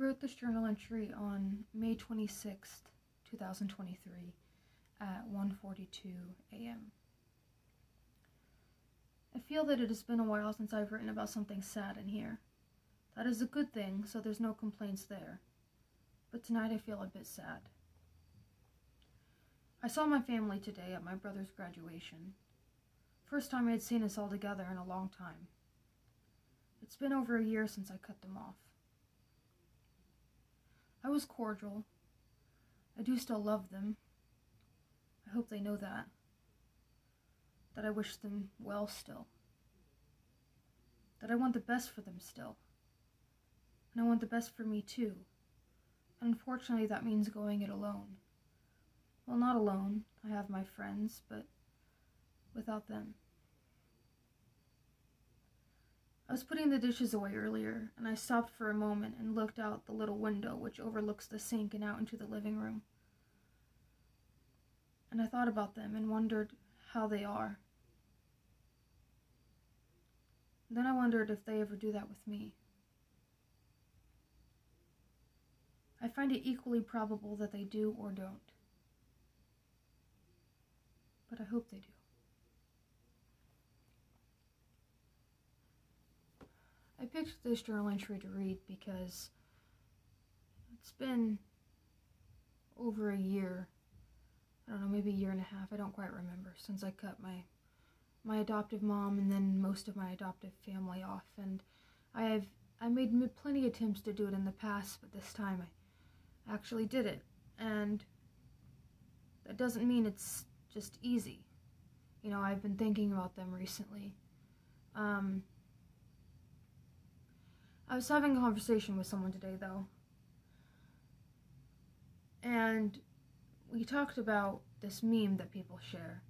wrote this journal entry on May 26th, 2023 at 1:42 a.m. I feel that it has been a while since I've written about something sad in here. That is a good thing, so there's no complaints there. But tonight I feel a bit sad. I saw my family today at my brother's graduation. First time I had seen us all together in a long time. It's been over a year since I cut them off. Was cordial. I do still love them. I hope they know that. That I wish them well still. That I want the best for them still. And I want the best for me too. Unfortunately, that means going it alone. Well, not alone. I have my friends, but without them. I was putting the dishes away earlier, and I stopped for a moment and looked out the little window which overlooks the sink and out into the living room. And I thought about them and wondered how they are. Then I wondered if they ever do that with me. I find it equally probable that they do or don't. But I hope they do. I picked this journal entry to read because it's been over a year. I don't know, maybe a year and a half. I don't quite remember since I cut my my adoptive mom and then most of my adoptive family off. And I have I made plenty attempts to do it in the past, but this time I actually did it. And that doesn't mean it's just easy. You know, I've been thinking about them recently. Um, I was having a conversation with someone today, though. And we talked about this meme that people share.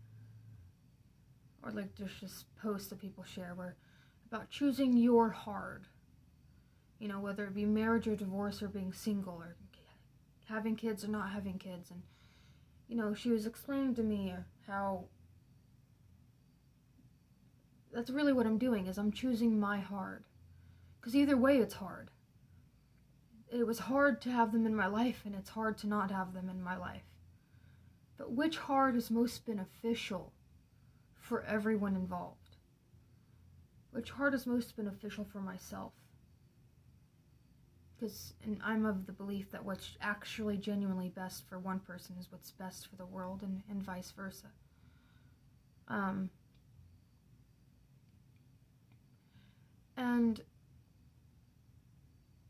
Or like there's just posts that people share where about choosing your hard. You know, whether it be marriage or divorce or being single or having kids or not having kids. And, you know, she was explaining to me how that's really what I'm doing is I'm choosing my hard. Because either way, it's hard. It was hard to have them in my life, and it's hard to not have them in my life. But which hard is most beneficial for everyone involved? Which hard is most beneficial for myself? Because I'm of the belief that what's actually genuinely best for one person is what's best for the world, and, and vice versa. Um, and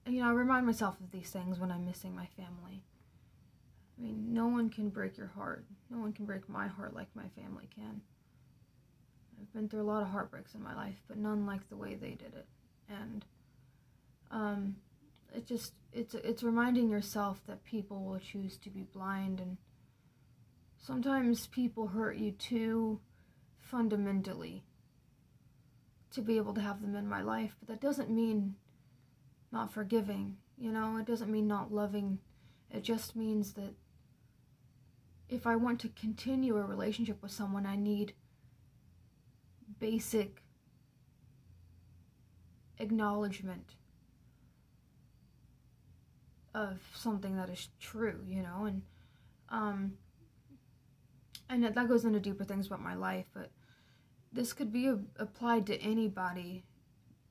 you know, I remind myself of these things when I'm missing my family. I mean, no one can break your heart. No one can break my heart like my family can. I've been through a lot of heartbreaks in my life, but none like the way they did it. And um, it just it's it's reminding yourself that people will choose to be blind, and sometimes people hurt you too fundamentally to be able to have them in my life. But that doesn't mean not forgiving. You know, it doesn't mean not loving. It just means that if I want to continue a relationship with someone, I need basic acknowledgement of something that is true, you know, and um and that goes into deeper things about my life, but this could be a, applied to anybody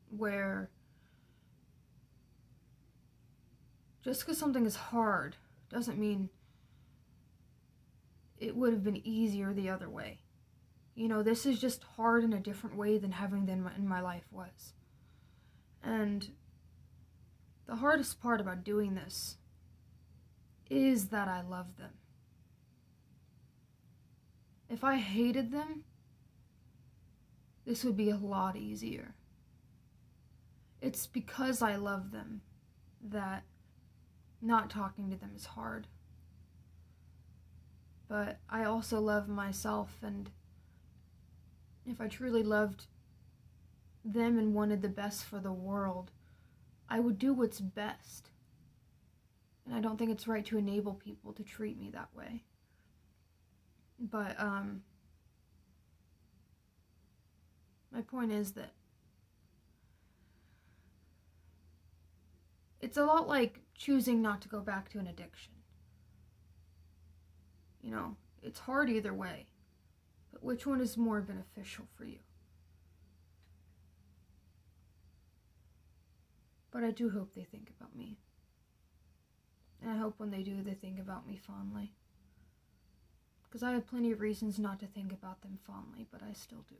where Just because something is hard doesn't mean it would have been easier the other way. You know, this is just hard in a different way than having them in my life was. And the hardest part about doing this is that I love them. If I hated them, this would be a lot easier. It's because I love them that not talking to them is hard. But I also love myself, and if I truly loved them and wanted the best for the world, I would do what's best. And I don't think it's right to enable people to treat me that way. But, um, my point is that it's a lot like choosing not to go back to an addiction. You know, it's hard either way, but which one is more beneficial for you? But I do hope they think about me. And I hope when they do, they think about me fondly. Because I have plenty of reasons not to think about them fondly, but I still do.